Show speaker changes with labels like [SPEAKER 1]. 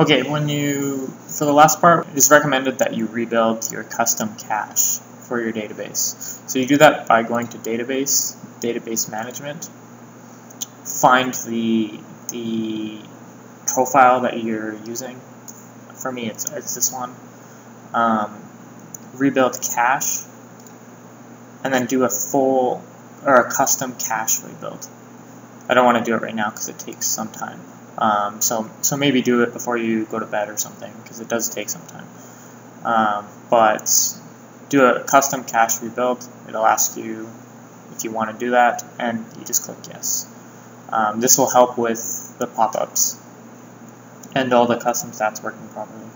[SPEAKER 1] Okay, when you, for the last part, it's recommended that you rebuild your custom cache for your database. So you do that by going to database, database management, find the, the profile that you're using. For me, it's, it's this one. Um, rebuild cache, and then do a full or a custom cache rebuild. I don't want to do it right now because it takes some time. Um, so, so maybe do it before you go to bed or something because it does take some time. Um, but do a custom cache rebuild. It'll ask you if you want to do that, and you just click yes. Um, this will help with the pop-ups and all the custom stats working properly.